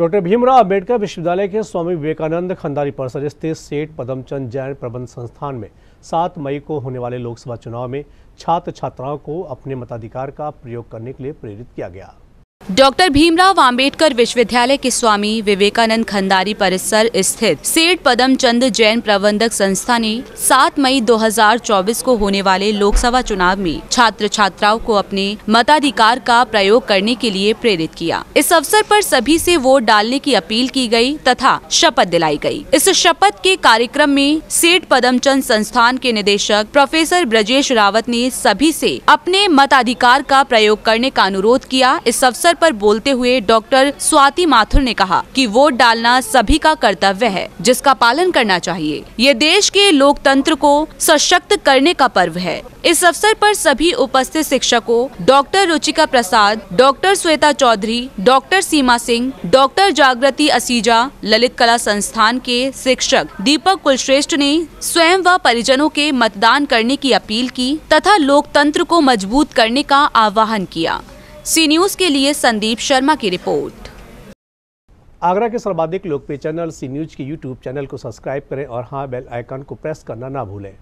Doctor Bhimrao Ambedkar विश्वविद्यालय के स्वामी विवेकानंद खंडारी परिसर स्थित सेठ पदमचंद जैन प्रबंध संस्थान में 7 मई को होने वाले लोकसभा चुनाव में छात्र छात्राओं को अपने मताधिकार का प्रयोग करने के लिए प्रेरित किया गया। डॉक्टर भीमराव अंबेडकर विश्वविद्यालय के स्वामी विवेकानंद खंडारी परिसर स्थित सेठ पदमचंद जैन प्रबंधक संस्था ने 7 मई 2024 को होने वाले लोकसभा चुनाव में छात्र छात्राओं को अपने मताधिकार का प्रयोग करने के लिए प्रेरित किया। इस अवसर पर सभी से वोट डालने की अपील की गई तथा शपथ दिलाई गई। इस शपथ के कार्यक्रम में सेठ पदमचंद संस्थान के निदेशक प्रोफेसर ब्रजेश रावत ने सभी ऐसी अपने मताधिकार का प्रयोग करने का अनुरोध किया। इस अवसर पर बोलते हुए डॉक्टर स्वाति माथुर ने कहा कि वोट डालना सभी का कर्तव्य है, जिसका पालन करना चाहिए। ये देश के लोकतंत्र को सशक्त करने का पर्व है। इस अवसर पर सभी उपस्थित शिक्षकों, doctor Ruchika Prasad, doctor Shweta Chaudhary, doctor Seema Singh, doctor Jagriti Asija, Lalit कला संस्थान के शिक्षक दीपक कुलश्रेष्ठ ने स्वयं व परिजनों के मतदान करने की अपील की तथा लोकतंत्र को मज़बूत करने का आह्वान किया। सी न्यूज़ के लिए संदीप शर्मा की रिपोर्ट। आगरा के सर्वाधिक लोकप्रिय चैनल सी न्यूज़ के यूट्यूब चैनल को सब्सक्राइब करें और हाँ बेल आइकन को प्रेस करना ना भूलें।